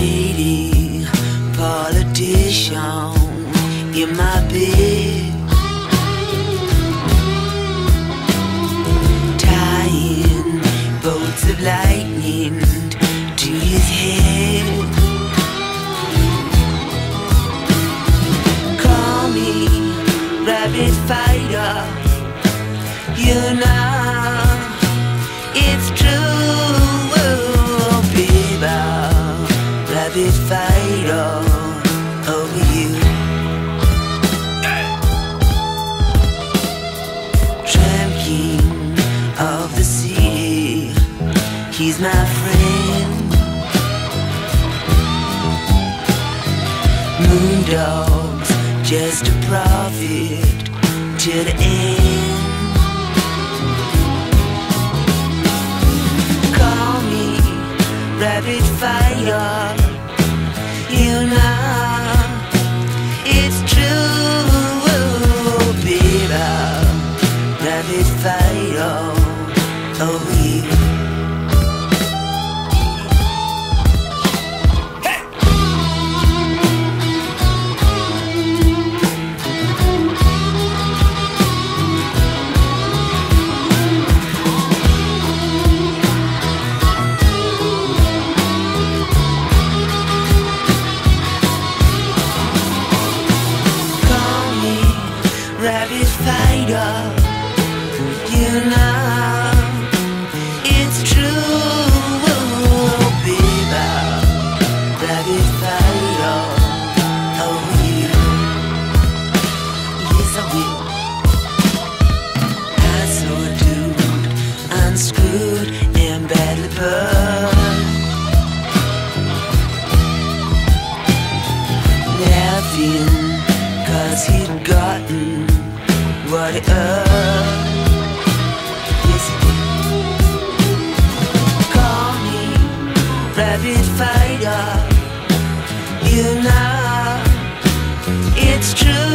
shady politician in my bed. Tying bolts of lightning to his head. Call me rabbit fighter. You're not. Rabbit fighter over you. Tramp of the city. He's my friend. Moondog's, just a prophet to the end. Call me rabbit fire. Rabbit fire oh, over you. Call me rabbit fighter. Cause he'd gotten what he earned rabbit fighter You know It's true,